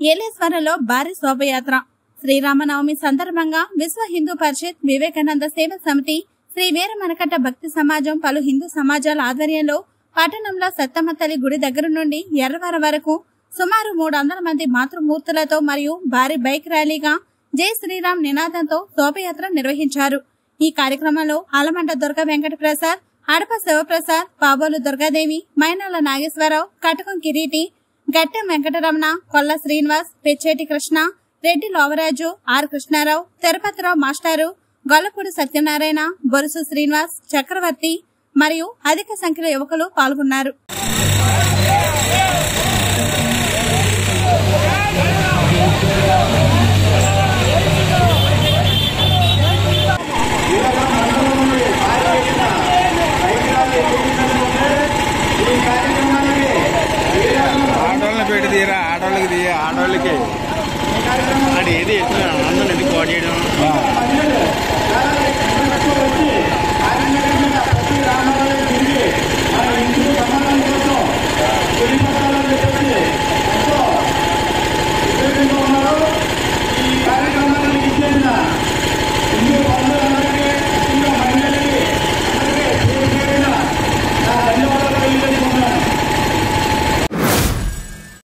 ఏలేశ్వరంలో భారీ శోభయాత్ర. శ్రీరామనవమి సందర్భంగా విశ్వ హిందూ పరిషత్ వివేకానంద సేవ సమితి శ్రీ వీర మనకట్ట భక్తి సమాజం పలు హిందూ సమాజాల ఆధ్వర్యంలో పట్టణంలో సత్తమ్మ తల్లి గుడి దగ్గర నుండి ఎర్రవర వరకు సుమారు మూడు వందల మంది మాతృమూర్తులతో మరియు భారీ బైక్ ర్యాలీగా జై శ్రీరామ్ నినాదంతో శోభయాత్ర నిర్వహించారు. ఈ కార్యక్రమంలో ఆలమండ దుర్గ వెంకట ప్రసాద్ అడప శివప్రసాద్ పాబోలు దుర్గాదేవి మైనాల నాగేశ్వరరావు కటకం కిరీటి గట్టె వెంకటరమణ కొల్ల శ్రీనివాస్ పెచ్చేటి కృష్ణ రెడ్డి లోవరాజు ఆర్ కృష్ణారావు తిరుపతిరావు మాస్టారు గొల్లపూడి సత్యనారాయణ బొరుసు శ్రీనివాస్ చక్రవర్తి మరియు అధిక సంఖ్యలో యువకులు పాల్గొన్నారు Yeah. పెట్టి తీరా ఆడవాళ్ళకి తీయ ఆడవాళ్ళకి అది ఏది ఎట్లా? అందరూ ఎందుకు కాల్ చేయడం? మన ఇంటికి కోసం